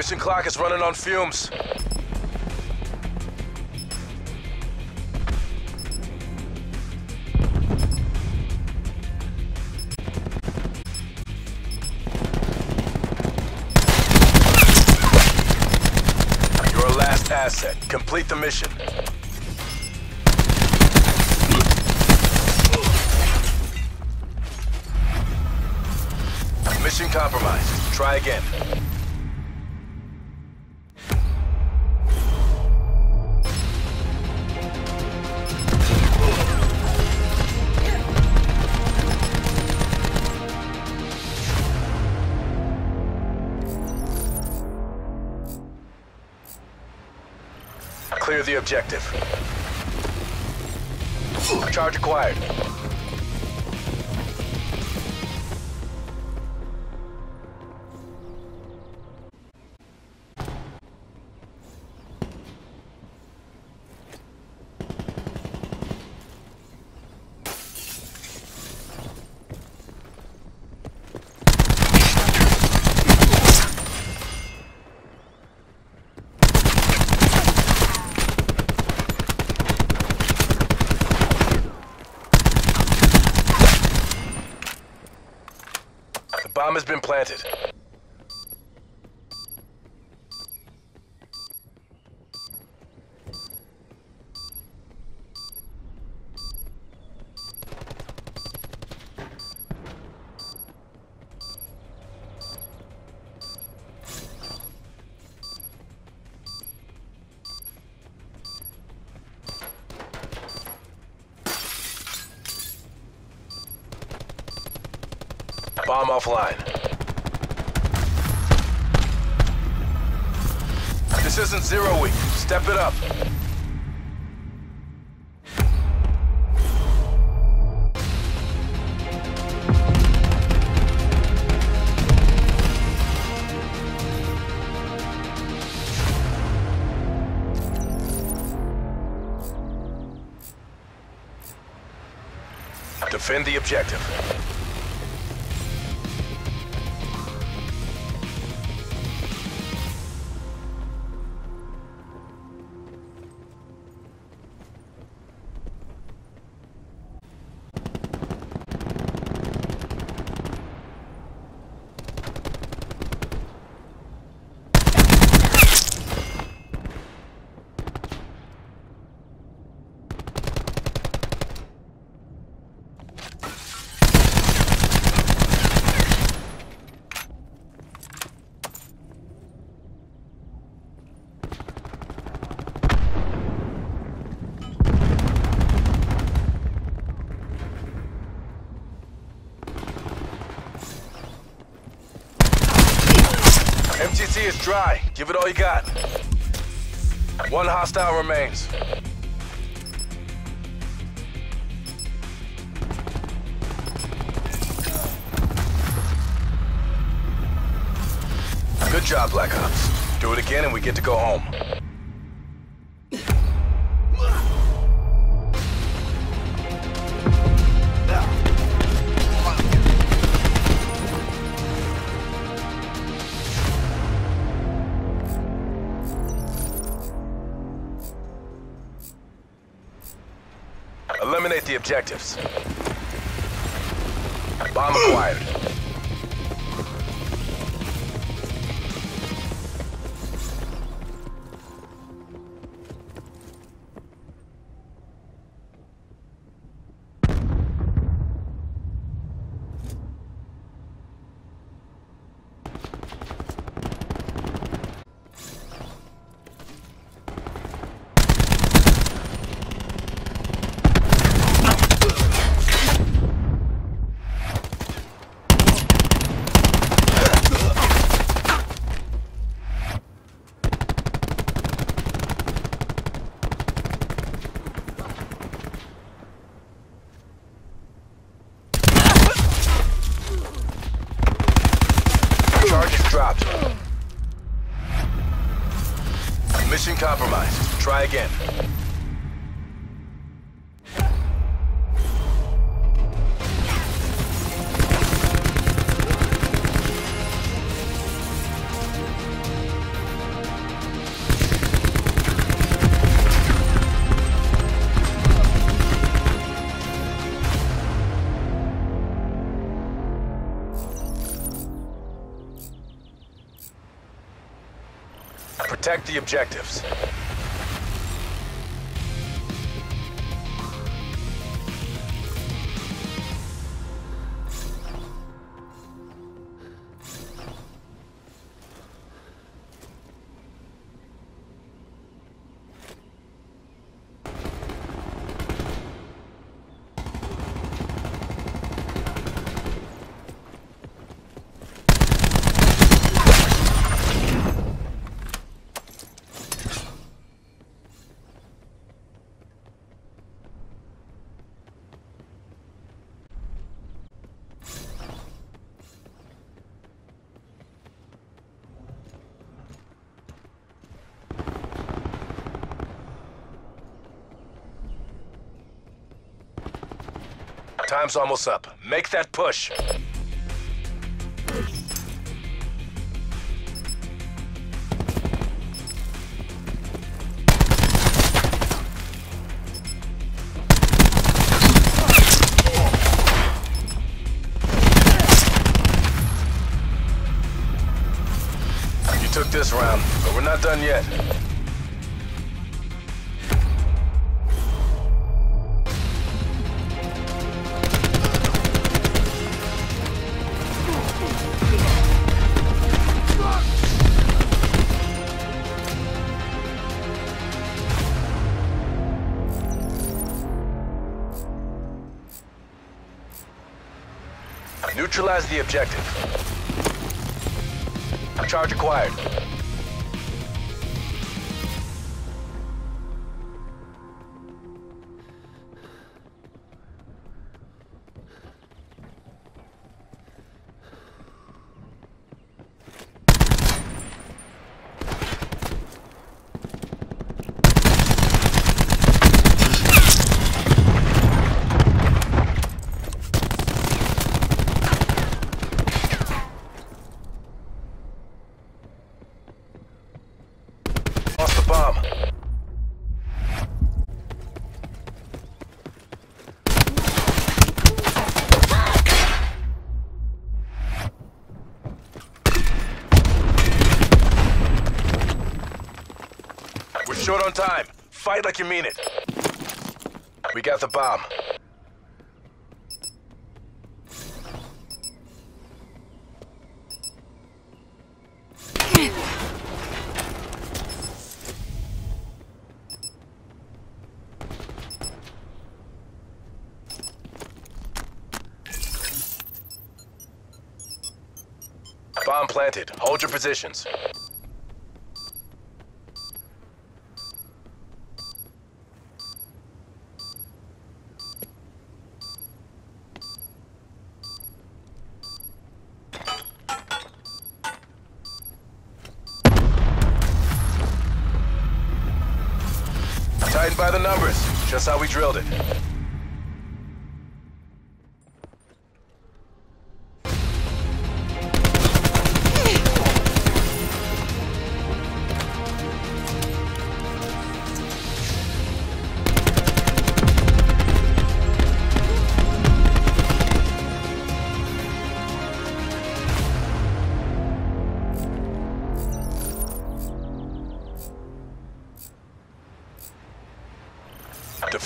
Mission clock is running on fumes. Your last asset. Complete the mission. Mission compromised. Try again. Clear the objective. Charge acquired. Has been planted. Bomb offline. This isn't zero week. Step it up. Defend the objective. MTC is dry. Give it all you got. One hostile remains. Good job, Black Ops. Do it again and we get to go home. Eliminate the objectives. Bomb acquired. Protect the objectives. Time's almost up. Make that push. You took this round, but we're not done yet. Neutralize the objective. Charge acquired. Time. Fight like you mean it. We got the bomb. Bomb planted. Hold your positions. By the numbers. Just how we drilled it.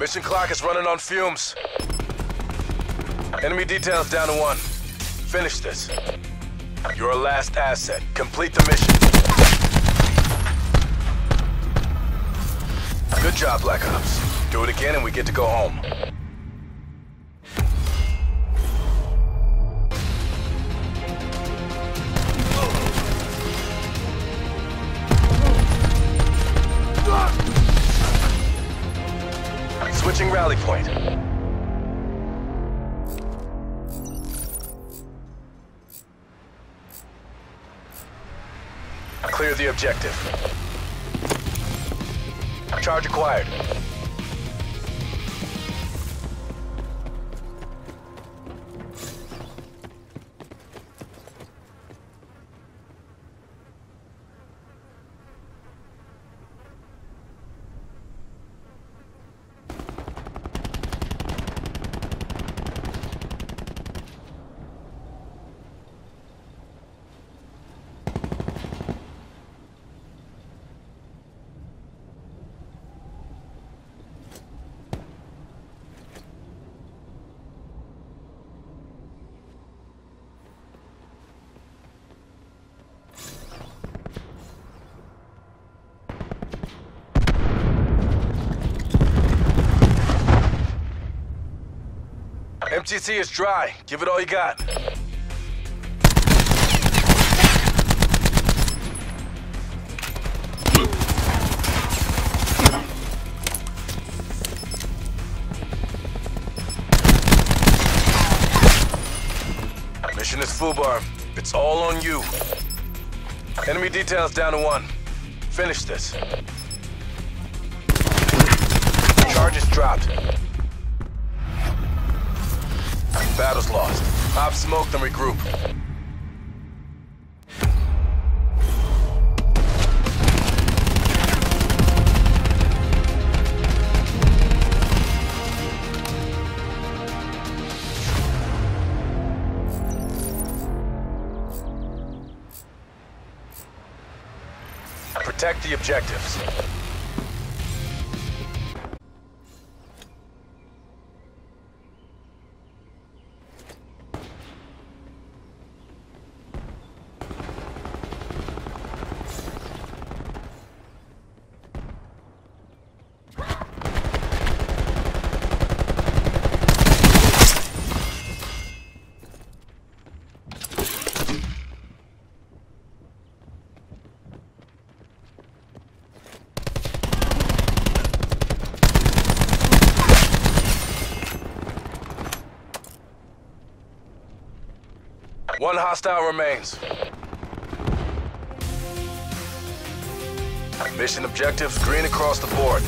Mission clock is running on fumes. Enemy details down to one. Finish this. You're last asset. Complete the mission. Good job, Black Ops. Do it again and we get to go home. Objective. Charge acquired. MTC is dry. Give it all you got. Mission is FUBAR. It's all on you. Enemy details down to one. Finish this. Charges dropped. Battle's lost. Op smoke them regroup. Protect the objectives. One hostile remains. Mission objectives green across the board.